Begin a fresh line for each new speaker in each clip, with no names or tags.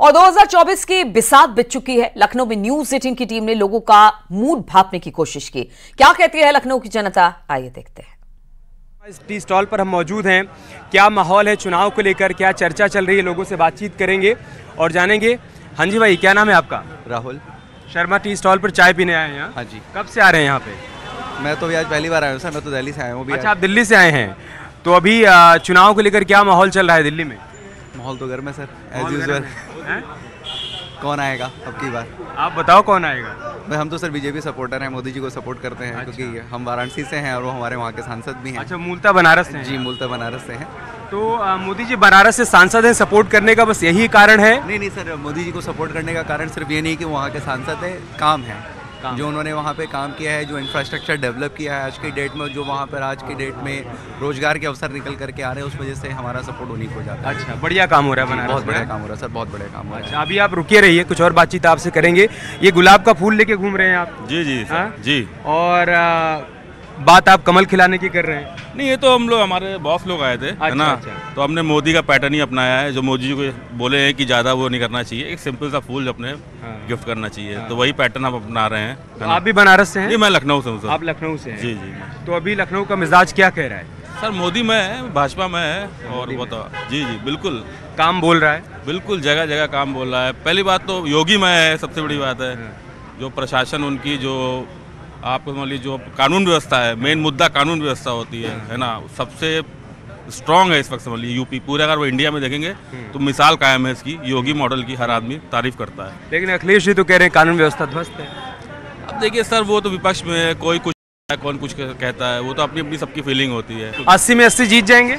और 2024 की बिसात बित चुकी है। लखनऊ में न्यूज़ एटीन की टीम ने लोगों का मूड भापने की कोशिश की। क्या कहती है लखनऊ की जनता? आइए देखते हैं।
इस टी स्टॉल पर हम मौजूद हैं। क्या माहौल है चुनाव को लेकर? क्या चर्चा चल रही है? लोगों से बातचीत करेंगे और जानेंगे। हाँ जी भाई क्या नाम है आपका?
राहुल।
शर्मा टी स्टॉल पर चाय पीने आए हैं यहाँ
हाँ जी।
कब से आ रहे हैं यहाँ पे?
मैं तो भी आज पहली बार आया हूँ सर मैं तो दिल्ली से आया हूँ
अच्छा आप दिल्ली से आए हैं। तो अभी चुनाव को लेकर क्या माहौल चल रहा है दिल्ली में?
माहौल तो गर्म है सर एज यूजल
है?
कौन आएगा? अब की बार
आप बताओ कौन आएगा?
भाई हम तो सर बीजेपी सपोर्टर हैं मोदी जी को सपोर्ट करते हैं
अच्छा।
क्योंकि हम वाराणसी से हैं और वो हमारे वहाँ के सांसद भी हैं।
अच्छा मूलता बनारस से
जी मूलता बनारस से हैं।
तो आ, मोदी जी बनारस से सांसद हैं सपोर्ट करने का बस यही कारण है?
नहीं नहीं सर मोदी जी को सपोर्ट करने का कारण सिर्फ़ ये नहीं कि वहाँ के सांसद हैं काम है। जो उन्होंने वहाँ पे काम किया है जो इंफ्रास्ट्रक्चर डेवलप किया है आज की डेट में जो वहाँ पर आज की डेट में रोज़गार के अवसर निकल करके आ रहे हैं उस वजह से हमारा सपोर्ट उन्हीं को जाता है।
अच्छा बढ़िया काम हो रहा है बनारस
बहुत बढ़िया काम हो रहा है सर बहुत बढ़िया काम हो रहा है।
अच्छा अभी आप रुके रहिए कुछ और बातचीत आपसे करेंगे। ये गुलाब का फूल लेके घूम रहे हैं आप?
जी जी
हाँ?
जी।
और बात आप कमल खिलाने की कर रहे हैं।
नहीं ये तो हम लोग हमारे बॉस लोग आए थे है ना?
अच्छा।
तो हमने मोदी का पैटर्न ही अपनाया है जो मोदी जी को बोले हैं कि ज़्यादा वो नहीं करना चाहिए एक सिंपल सा फूल अपने
हाँ।
गिफ्ट करना चाहिए। हाँ। तो वही पैटर्न हम अपना रहे हैं
तो आप भी बनारस से
जी
हैं
मैं लखनऊ से हूँ
आप लखनऊ से
जी जी
तो अभी लखनऊ का मिजाज क्या कह रहा है?
सर मोदी में है भाजपा में है और। तो जी जी बिल्कुल।
काम बोल रहा है?
बिल्कुल जगह जगह काम बोल रहा है। पहली बात तो योगी में है सबसे बड़ी बात है।
हाँ।
जो प्रशासन उनकी जो आपको मान लीजिए जो कानून व्यवस्था है मेन मुद्दा कानून व्यवस्था होती है है ना? सबसे स्ट्रांग है इस वक्त समझ लीजिए यूपी पूरे अगर वो इंडिया में देखेंगे तो मिसाल कायम है इसकी योगी मॉडल की हर आदमी तारीफ़ करता है।
लेकिन अखिलेश जी तो कह रहे हैं कानून व्यवस्था ध्वस्त है।
अब देखिए सर वो तो विपक्ष में है कोई कुछ है, कौन कुछ कहता है वो तो अपनी अपनी सबकी फीलिंग होती है।
अस्सी में अस्सी जीत जाएँगे?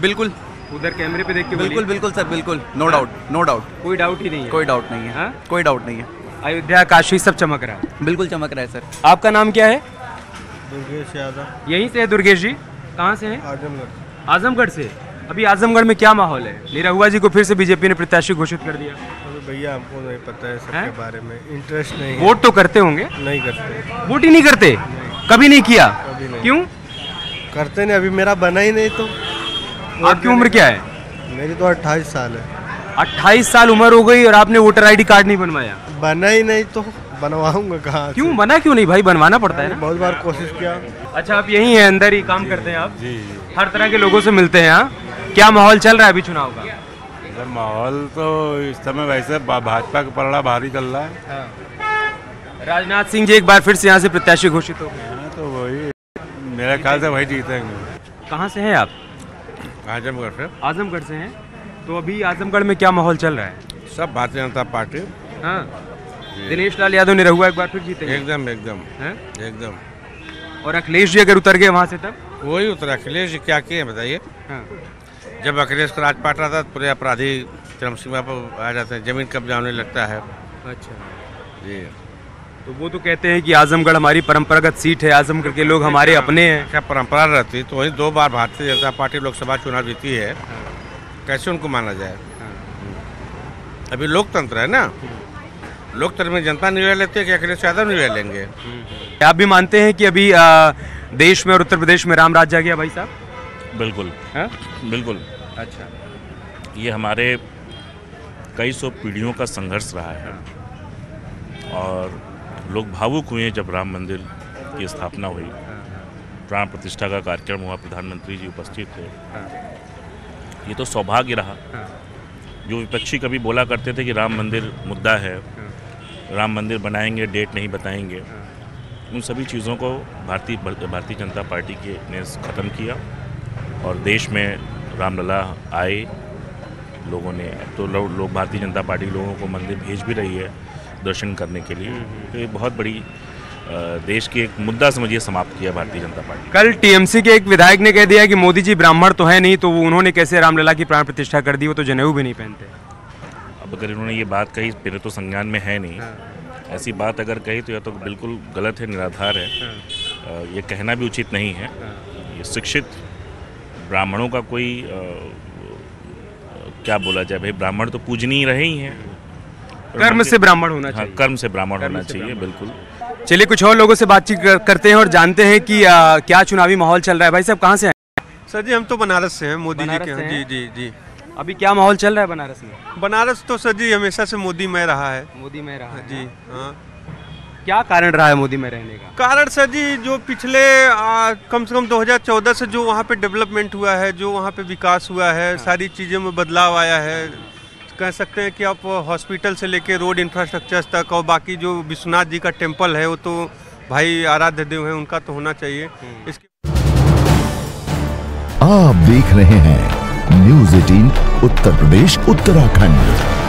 बिल्कुल।
उधर कैमरे पे देख के
बिल्कुल बिल्कुल सर बिल्कुल। नो डाउट नो डाउट
कोई डाउट ही नहीं है।
कोई डाउट नहीं है।
हाँ?
कोई डाउट नहीं है।
अयोध्या काशी सब चमक रहा है?
बिल्कुल चमक रहा है सर।
आपका नाम क्या है?
दुर्गेश यादव।
यहीं से है दुर्गेश जी? कहाँ से हैं?
आजमगढ़
आजमगढ़ से। अभी आजमगढ़ में क्या माहौल है? निरहुआ जी को फिर से बीजेपी ने प्रत्याशी घोषित कर दिया।
भैया हमको नहीं पता है सबके बारे में। इंटरेस्ट नहीं
वोट तो करते होंगे।
नहीं करते।
वोट ही नहीं करते? नहीं। कभी नहीं किया?
कभी नहीं।
क्यों?
करते नहीं अभी मेरा बना ही नहीं तो।
आपकी उम्र क्या है?
मेरी तो अट्ठाईस साल है।
28 साल उम्र हो गई और आपने वोटर आईडी कार्ड नहीं बनवाया।
बना ही नहीं तो बनवाऊँगा कहाँ?
क्यों बना क्यों नहीं भाई? बनवाना पड़ता है ना।
बहुत बार कोशिश किया।
अच्छा आप यही हैं अंदर ही काम करते हैं आप? जी हर तरह के लोगों से मिलते हैं हाँ? क्या माहौल चल रहा है अभी चुनाव का?
सर माहौल तो इस समय वैसे भाजपा का पलड़ा भारी चल रहा है।
राजनाथ सिंह जी एक बार फिर से यहाँ से प्रत्याशी घोषित हो गए।
हाँ, तो वही। मेरे ख्याल से वही जीतेंगे।
कहाँ से हैं आप?
आजमगढ़ से।
आजमगढ़ से हैं? तो अभी आजमगढ़ में क्या माहौल चल रहा है?
सब भारतीय जनता पार्टी।
हाँ। दिनेश लाल यादव निरहुआ एक बार फिर जीतेंगे।
एकदम एकदम। एकदम।
और अखिलेश जी अगर उतर गए वहाँ से तब?
वही उतरा अखिलेश जी क्या किए बताइए।
हाँ।
जब अखिलेश को राजपाट रहा था तो पूरे अपराधी चरम सीमा पर आ जाते हैं। ज़मीन कब्जा होने लगता है।
अच्छा।
जी।
तो वो तो कहते हैं कि आजमगढ़ हमारी परंपरागत सीट है आजमगढ़ के लोग हमारे अपने हैं।
क्या परंपरा रहती तो वही दो बार भारतीय जनता पार्टी लोकसभा चुनाव जीती है। कैसे उनको माना जाए? अभी लोकतंत्र है ना? लोकतंत्र में जनता निर्णय लेती है कि अखिलेश यादव निर्णय लेंगे।
आप भी मानते हैं कि अभी आ, देश में और उत्तर प्रदेश में राम राज आ गया भाई साहब?
बिल्कुल।
हाँ?
बिल्कुल।
अच्छा।
ये हमारे कई सौ पीढ़ियों का संघर्ष रहा है। और लोग भावुक हुए जब राम मंदिर की स्थापना हुई। प्राण प्रतिष्ठा का कार्यक्रम हुआ प्रधानमंत्री जी उपस्थित थे। ये तो सौभाग्य रहा। जो विपक्षी कभी बोला करते थे कि राम मंदिर मुद्दा है राम मंदिर बनाएँगे डेट नहीं बताएँगे उन सभी चीज़ों को भारतीय भारतीय जनता पार्टी के ने ख़त्म किया और देश में रामलला आए। लोगों ने तो लोग लो, भारतीय जनता पार्टी लोगों को मंदिर भेज भी रही है दर्शन करने के लिए। तो ये बहुत बड़ी देश की एक मुद्दा समझिए समाप्त किया भारतीय जनता पार्टी।
कल टीएमसी के एक विधायक ने कह दिया कि मोदी जी ब्राह्मण तो है नहीं तो वो उन्होंने कैसे रामलला की प्राण प्रतिष्ठा कर दी? वो तो जनेऊ भी नहीं पहनते।
अब अगर इन्होंने ये बात कही मेरे तो संज्ञान में है नहीं। ऐसी बात अगर कही तो यह तो बिल्कुल गलत है निराधार है। अ, ये कहना भी उचित नहीं है। ये शिक्षित ब्राह्मणों का कोई क्या बोला जाए? भाई ब्राह्मण तो पूजनीय रहे ही हैं।
कर्म से ब्राह्मण होना चाहिए।
हाँ कर्म से ब्राह्मण होना
से
चाहिए बिल्कुल।
चलिए कुछ और लोगों से बातचीत करते हैं और जानते हैं कि आ, क्या चुनावी माहौल चल रहा है। भाई साहब कहाँ से हैं?
सर जी हम तो बनारस से हैं मोदी जी के हैं। जी जी जी।
अभी क्या माहौल चल रहा है बनारस में?
बनारस तो सर जी हमेशा से मोदी में रहा है।
मोदी में रहा है
जी हाँ।
क्या कारण रहा है मोदी में रहने का?
कारण सर जी जो पिछले आ, कम से कम 2014 से जो वहाँ पे डेवलपमेंट हुआ है जो वहाँ पे विकास हुआ है। सारी चीज़ों में बदलाव आया है कह सकते हैं कि आप हॉस्पिटल से लेके रोड इंफ्रास्ट्रक्चर तक और बाकी जो विश्वनाथ जी का टेंपल है वो तो भाई आराध्य देव है उनका तो होना चाहिए। इसके
आप देख रहे हैं न्यूज़ 18 उत्तर प्रदेश उत्तराखंड।